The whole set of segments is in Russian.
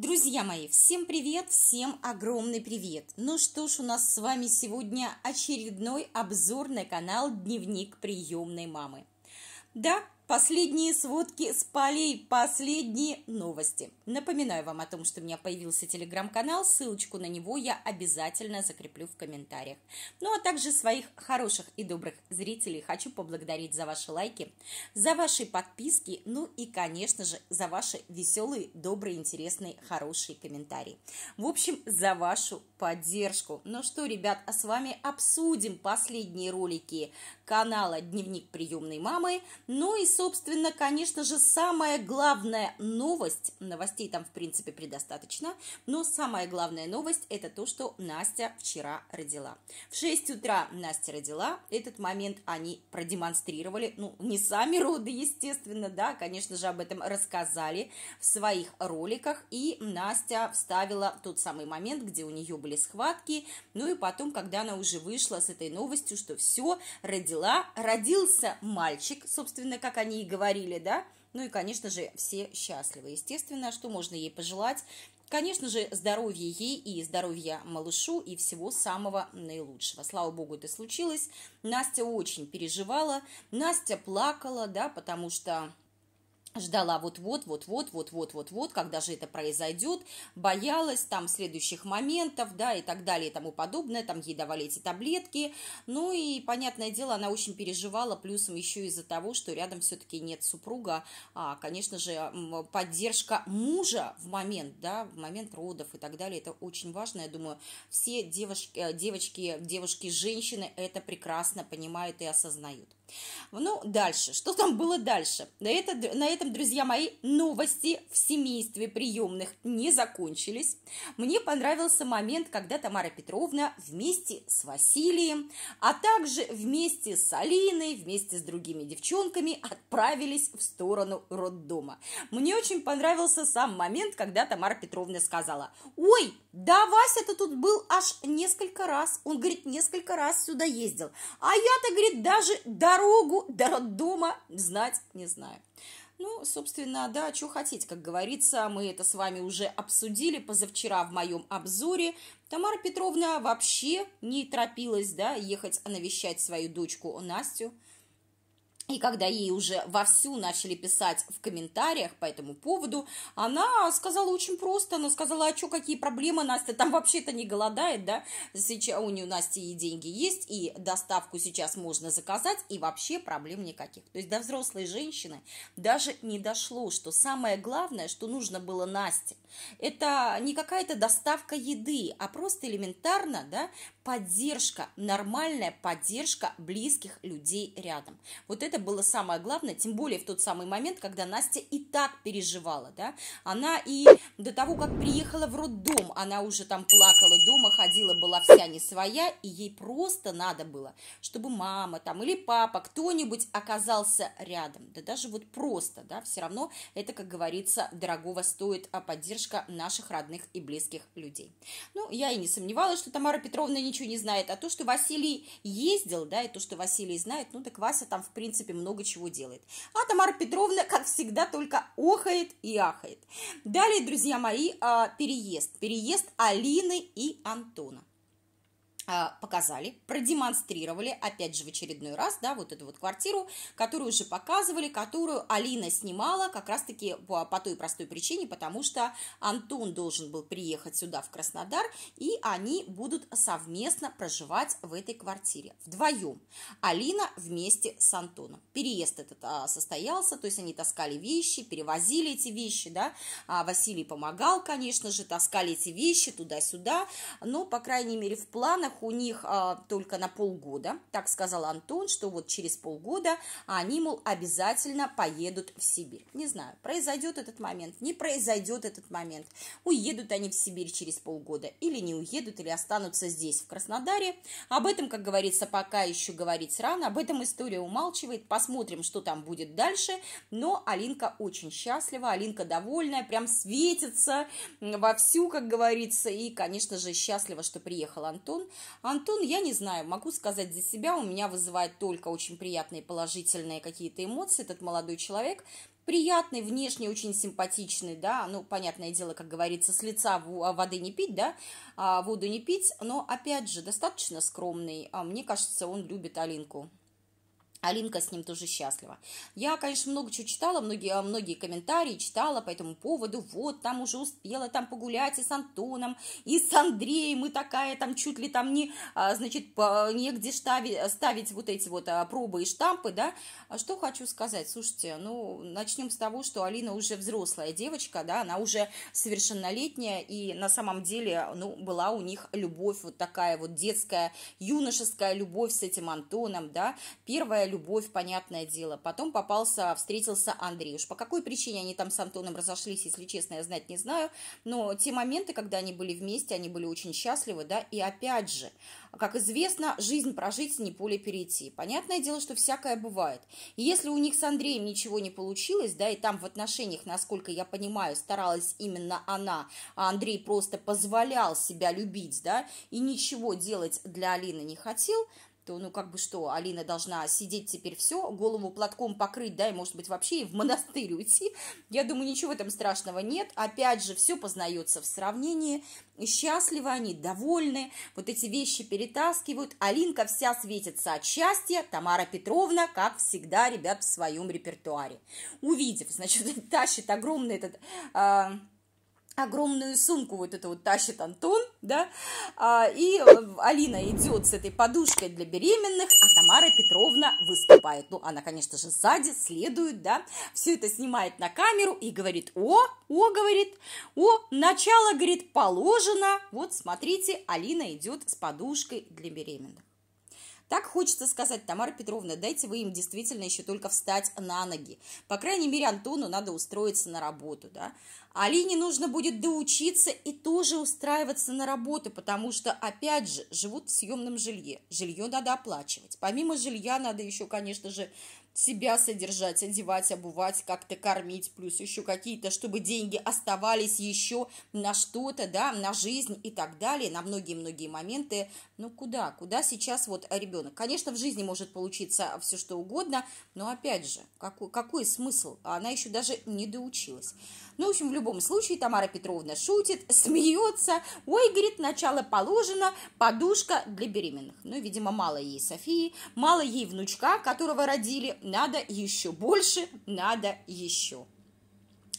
Друзья мои, всем привет, всем огромный привет! Ну что ж, у нас с вами сегодня очередной обзор на канал Дневник приемной мамы. Да, Последние сводки с полей, последние новости. Напоминаю вам о том, что у меня появился телеграм-канал, ссылочку на него я обязательно закреплю в комментариях. Ну а также своих хороших и добрых зрителей хочу поблагодарить за ваши лайки, за ваши подписки, ну и, конечно же, за ваши веселые, добрые, интересные, хорошие комментарии. В общем, за вашу поддержку. Ну что, ребят, а с вами обсудим последние ролики канала «Дневник приемной мамы», ну и собственно, конечно же, самая главная новость, новостей там, в принципе, предостаточно, но самая главная новость – это то, что Настя вчера родила. В 6 утра Настя родила, этот момент они продемонстрировали, ну, не сами роды, естественно, да, конечно же, об этом рассказали в своих роликах, и Настя вставила тот самый момент, где у нее были схватки, ну и потом, когда она уже вышла с этой новостью, что все, родила, родился мальчик, собственно, как они они и говорили, да, ну и, конечно же, все счастливы. Естественно, что можно ей пожелать? Конечно же, здоровья ей и здоровья малышу и всего самого наилучшего. Слава богу, это случилось. Настя очень переживала, Настя плакала, да, потому что ждала вот-вот, вот-вот, вот-вот, вот-вот, когда же это произойдет, боялась там следующих моментов, да, и так далее и тому подобное, там ей давали эти таблетки, ну и, понятное дело, она очень переживала, плюсом еще из-за того, что рядом все-таки нет супруга, а, конечно же, поддержка мужа в момент, да, в момент родов и так далее, это очень важно, я думаю, все девушки, э, девочки, девушки, женщины это прекрасно понимают и осознают. Ну, дальше. Что там было дальше? На, это, на этом, друзья мои, новости в семействе приемных не закончились. Мне понравился момент, когда Тамара Петровна вместе с Василием, а также вместе с Алиной, вместе с другими девчонками отправились в сторону роддома. Мне очень понравился сам момент, когда Тамара Петровна сказала, ой, да Вася-то тут был аж несколько раз. Он, говорит, несколько раз сюда ездил. А я-то, говорит, даже дорогу до роддома знать не знаю. Ну, собственно, да, что хотеть, как говорится, мы это с вами уже обсудили позавчера в моем обзоре. Тамара Петровна вообще не торопилась, да, ехать навещать свою дочку Настю. И когда ей уже вовсю начали писать в комментариях по этому поводу, она сказала очень просто, она сказала, а что, какие проблемы, Настя? Там вообще-то не голодает, да, сейчас у нее Насти и деньги есть, и доставку сейчас можно заказать, и вообще проблем никаких. То есть до взрослой женщины даже не дошло, что самое главное, что нужно было Насте, это не какая-то доставка еды, а просто элементарно, да, поддержка, нормальная поддержка близких людей рядом. Вот это было самое главное, тем более в тот самый момент, когда Настя и так переживала, да. Она и до того, как приехала в роддом, она уже там плакала дома, ходила, была вся не своя, и ей просто надо было, чтобы мама там или папа, кто-нибудь оказался рядом. Да даже вот просто, да, все равно это, как говорится, дорогого стоит а поддержка наших родных и близких людей. Ну, я и не сомневалась, что Тамара Петровна ничего ничего не знает, а то, что Василий ездил, да, и то, что Василий знает, ну, так Вася там, в принципе, много чего делает. А Тамара Петровна, как всегда, только охает и ахает. Далее, друзья мои, а, переезд. Переезд Алины и Антона. А, показали, продемонстрировали, опять же, в очередной раз, да, вот эту вот квартиру, которую уже показывали, которую Алина снимала как раз-таки по, по той простой причине, потому что Антон должен был приехать сюда, в Краснодар, и они будут совместно проживать в этой квартире, вдвоем. Алина вместе с Антоном. Переезд этот а, состоялся, то есть они таскали вещи, перевозили эти вещи, да, а Василий помогал, конечно же, таскали эти вещи туда-сюда, но, по крайней мере, в планах у них а, только на полгода, так сказал Антон, что вот через полгода они, мол, обязательно поедут в Сибирь. Не знаю, произойдет этот момент, не произойдет этот момент. Уедут они в Сибирь через полгода или не уедут, или останутся здесь, в Краснодаре. Об этом, как говорится, пока еще говорить рано, об этом история умалчивает. Посмотрим, что там будет дальше. Но Алинка очень счастлива, Алинка довольная, прям светится вовсю, как говорится. И, конечно же, счастлива, что приехал Антон. Антон, я не знаю, могу сказать за себя, у меня вызывает только очень приятные положительные какие-то эмоции этот молодой человек, приятный, внешне очень симпатичный, да, ну, понятное дело, как говорится, с лица а, воды не пить, да, а воду не пить, но, опять же, достаточно скромный, а мне кажется, он любит Алинку. Алинка с ним тоже счастлива. Я, конечно, много чего читала, многие, многие комментарии читала по этому поводу. Вот, там уже успела там погулять и с Антоном, и с Андреем, и такая там чуть ли там не, а, значит, негде ставить, ставить вот эти вот а, пробы и штампы, да. А что хочу сказать? Слушайте, ну, начнем с того, что Алина уже взрослая девочка, да, она уже совершеннолетняя, и на самом деле, ну, была у них любовь вот такая вот детская, юношеская любовь с этим Антоном, да. Первая любовь, понятное дело. Потом попался, встретился Андрей. Уж по какой причине они там с Антоном разошлись, если честно, я знать не знаю. Но те моменты, когда они были вместе, они были очень счастливы, да. И опять же, как известно, жизнь прожить, не поле перейти. Понятное дело, что всякое бывает. И если у них с Андреем ничего не получилось, да, и там в отношениях, насколько я понимаю, старалась именно она, а Андрей просто позволял себя любить, да, и ничего делать для Алины не хотел, то, ну, как бы что, Алина должна сидеть теперь все, голову платком покрыть, да, и, может быть, вообще и в монастырь уйти. Я думаю, ничего там страшного нет. Опять же, все познается в сравнении. Счастливы они, довольны, вот эти вещи перетаскивают. Алинка вся светится от счастья, Тамара Петровна, как всегда, ребят, в своем репертуаре. Увидев, значит, тащит огромный этот... Э, огромную сумку вот эту вот тащит Антон, да, а, и Алина идет с этой подушкой для беременных, а Тамара Петровна выступает. Ну, она, конечно же, сзади следует, да, все это снимает на камеру и говорит, о, о, говорит, о, начало, говорит, положено, вот, смотрите, Алина идет с подушкой для беременных. Так хочется сказать, Тамара Петровна, дайте вы им действительно еще только встать на ноги. По крайней мере, Антону надо устроиться на работу, да. Алине нужно будет доучиться и тоже устраиваться на работу, потому что, опять же, живут в съемном жилье. Жилье надо оплачивать. Помимо жилья надо еще, конечно же, себя содержать, одевать, обувать, как-то кормить, плюс еще какие-то, чтобы деньги оставались еще на что-то, да, на жизнь и так далее, на многие-многие моменты. Ну, куда? Куда сейчас вот ребенок? Конечно, в жизни может получиться все что угодно, но опять же, какой, какой смысл? Она еще даже не доучилась. Ну, в общем, в любом случае, Тамара Петровна шутит, смеется. Ой, говорит, начало положено, подушка для беременных. Ну, видимо, мало ей Софии, мало ей внучка, которого родили, надо еще больше, надо еще.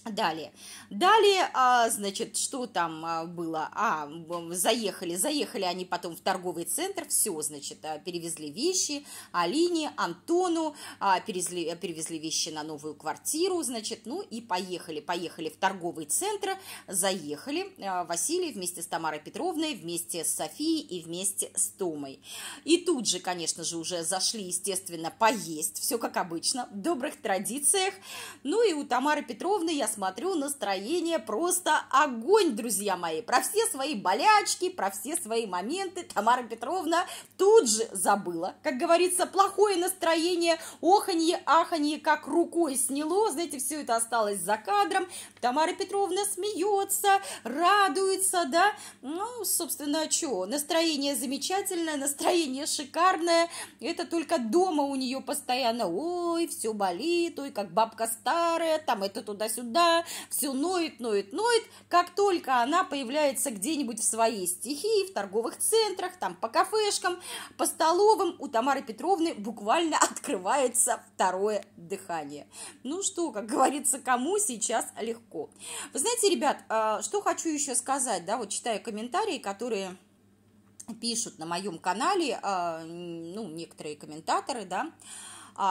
Далее. Далее, а, значит, что там а, было? А, заехали, заехали они потом в торговый центр, все, значит, а, перевезли вещи Алине, Антону, а, перевезли, перевезли вещи на новую квартиру, значит, ну и поехали, поехали в торговый центр, заехали а, Василий вместе с Тамарой Петровной, вместе с Софией и вместе с Томой. И тут же, конечно же, уже зашли, естественно, поесть, все как обычно, в добрых традициях. Ну и у Тамары Петровны я смотрю, настроение просто огонь, друзья мои. Про все свои болячки, про все свои моменты Тамара Петровна тут же забыла. Как говорится, плохое настроение, оханье, аханье, как рукой сняло. Знаете, все это осталось за кадром. Тамара Петровна смеется, радуется, да. Ну, собственно, что, настроение замечательное, настроение шикарное. Это только дома у нее постоянно, ой, все болит, ой, как бабка старая, там это туда-сюда, все ноет, ноет, ноет. Как только она появляется где-нибудь в своей стихии, в торговых центрах, там по кафешкам, по столовым, у Тамары Петровны буквально открывается второе дыхание. Ну что, как говорится, кому сейчас легко. Вы знаете, ребят, а, что хочу еще сказать, да, вот читаю комментарии, которые пишут на моем канале, а, ну, некоторые комментаторы, да,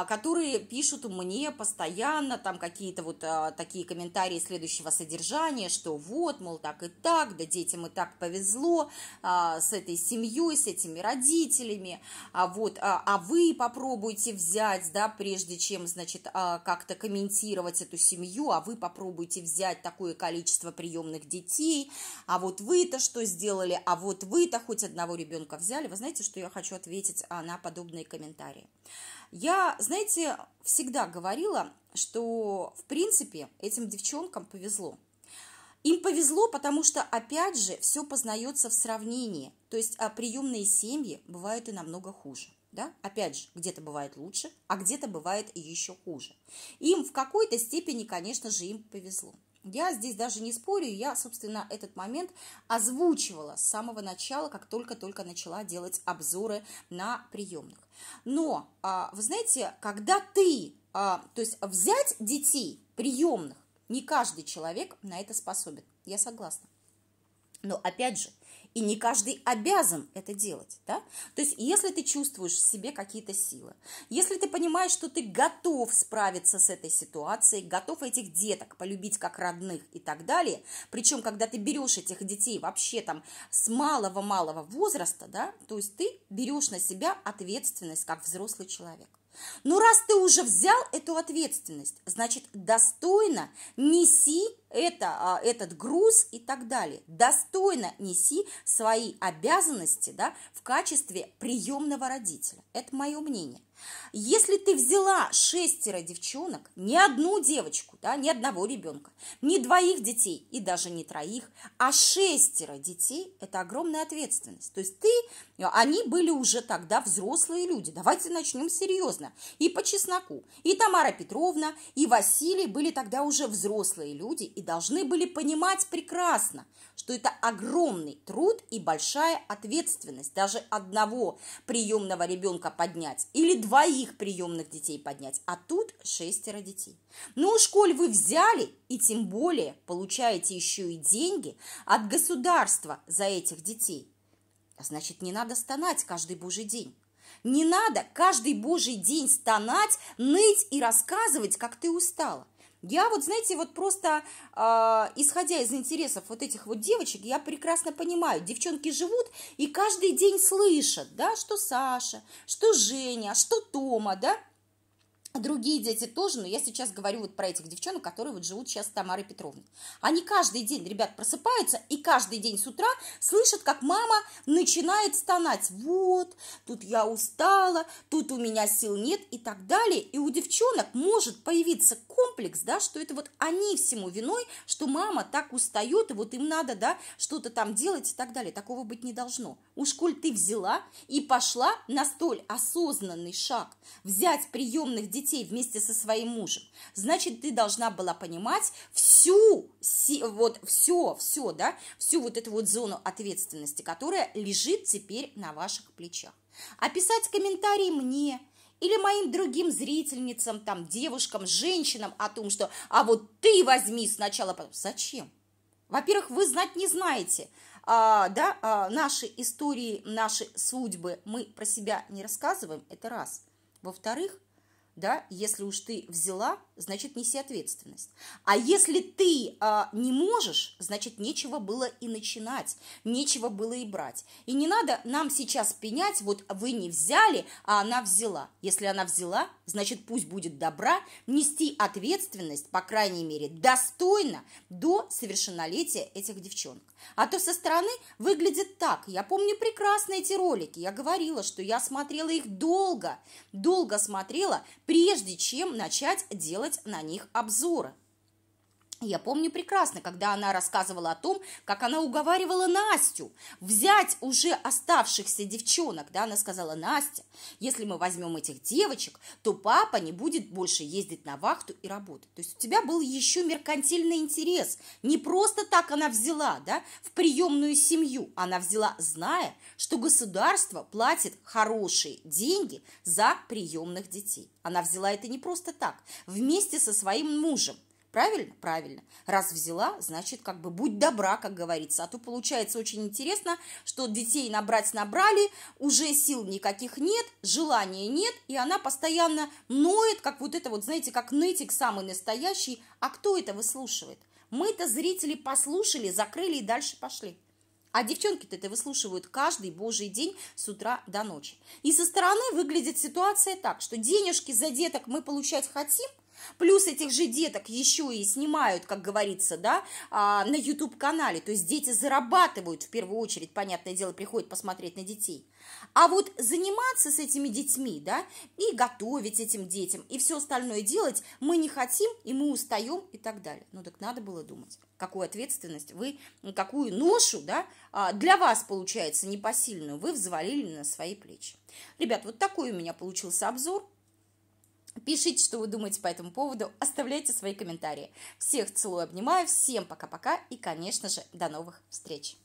которые пишут мне постоянно там какие-то вот а, такие комментарии следующего содержания, что вот, мол, так и так, да детям и так повезло а, с этой семьей, с этими родителями, а вот, а вы попробуйте взять, да, прежде чем, значит, как-то комментировать эту семью, а вы попробуйте взять такое количество приемных детей, а вот вы-то что сделали, а вот вы-то хоть одного ребенка взяли. Вы знаете, что я хочу ответить на подобные комментарии? Я, знаете, всегда говорила, что, в принципе, этим девчонкам повезло. Им повезло, потому что, опять же, все познается в сравнении. То есть а приемные семьи бывают и намного хуже. Да? Опять же, где-то бывает лучше, а где-то бывает еще хуже. Им в какой-то степени, конечно же, им повезло. Я здесь даже не спорю, я, собственно, этот момент озвучивала с самого начала, как только-только начала делать обзоры на приемных. Но, а, вы знаете, когда ты, а, то есть взять детей приемных, не каждый человек на это способен. Я согласна. Но опять же, и не каждый обязан это делать, да? То есть, если ты чувствуешь в себе какие-то силы, если ты понимаешь, что ты готов справиться с этой ситуацией, готов этих деток полюбить как родных и так далее, причем, когда ты берешь этих детей вообще там с малого-малого возраста, да, то есть ты берешь на себя ответственность как взрослый человек. Но раз ты уже взял эту ответственность, значит, достойно неси это, а, этот груз и так далее. Достойно неси свои обязанности да, в качестве приемного родителя. Это мое мнение. Если ты взяла шестеро девчонок, не одну девочку, да, не одного ребенка, не двоих детей и даже не троих, а шестеро детей, это огромная ответственность. То есть ты, они были уже тогда взрослые люди. Давайте начнем серьезно. И по чесноку. И Тамара Петровна, и Василий были тогда уже взрослые люди и должны были понимать прекрасно, что это огромный труд и большая ответственность даже одного приемного ребенка поднять или двоих приемных детей поднять, а тут шестеро детей. Ну уж коль вы взяли и тем более получаете еще и деньги от государства за этих детей, значит не надо стонать каждый божий день. Не надо каждый божий день стонать, ныть и рассказывать, как ты устала. Я вот, знаете, вот просто э, исходя из интересов вот этих вот девочек, я прекрасно понимаю, девчонки живут и каждый день слышат, да, что Саша, что Женя, что Тома, да, Другие дети тоже, но я сейчас говорю вот про этих девчонок, которые вот живут сейчас с Тамарой Петровной. Они каждый день, ребят, просыпаются и каждый день с утра слышат, как мама начинает стонать. Вот, тут я устала, тут у меня сил нет и так далее. И у девчонок может появиться комплекс, да, что это вот они всему виной, что мама так устает, и вот им надо, да, что-то там делать и так далее. Такого быть не должно. Уж коль ты взяла и пошла на столь осознанный шаг, взять приемных детей детей вместе со своим мужем, значит, ты должна была понимать всю, вот все, все, да, всю вот эту вот зону ответственности, которая лежит теперь на ваших плечах. А писать комментарии мне или моим другим зрительницам, там, девушкам, женщинам о том, что «а вот ты возьми сначала...» Зачем? Во-первых, вы знать не знаете, а, да, а, наши истории, наши судьбы мы про себя не рассказываем, это раз. Во-вторых, да, если уж ты взяла, значит, неси ответственность. А если ты а, не можешь, значит, нечего было и начинать, нечего было и брать. И не надо нам сейчас пенять, вот вы не взяли, а она взяла. Если она взяла, значит, пусть будет добра нести ответственность, по крайней мере, достойно до совершеннолетия этих девчонок. А то со стороны выглядит так. Я помню прекрасно эти ролики. Я говорила, что я смотрела их долго, долго смотрела, прежде чем начать делать на них обзоры. Я помню прекрасно, когда она рассказывала о том, как она уговаривала Настю взять уже оставшихся девчонок. Да, она сказала, Настя, если мы возьмем этих девочек, то папа не будет больше ездить на вахту и работать. То есть у тебя был еще меркантильный интерес. Не просто так она взяла да, в приемную семью. Она взяла, зная, что государство платит хорошие деньги за приемных детей. Она взяла это не просто так, вместе со своим мужем. Правильно? Правильно. Раз взяла, значит, как бы будь добра, как говорится. А то получается очень интересно, что детей набрать набрали, уже сил никаких нет, желания нет, и она постоянно ноет, как вот это вот, знаете, как нытик самый настоящий. А кто это выслушивает? Мы-то зрители послушали, закрыли и дальше пошли. А девчонки-то это выслушивают каждый божий день с утра до ночи. И со стороны выглядит ситуация так, что денежки за деток мы получать хотим – Плюс этих же деток еще и снимают, как говорится, да, а, на YouTube-канале. То есть дети зарабатывают в первую очередь, понятное дело, приходят посмотреть на детей. А вот заниматься с этими детьми, да, и готовить этим детям, и все остальное делать мы не хотим, и мы устаем, и так далее. Ну так надо было думать, какую ответственность вы, какую ношу, да, а, для вас, получается, непосильную, вы взвалили на свои плечи. Ребят, вот такой у меня получился обзор. Пишите, что вы думаете по этому поводу, оставляйте свои комментарии. Всех целую, обнимаю, всем пока-пока и, конечно же, до новых встреч!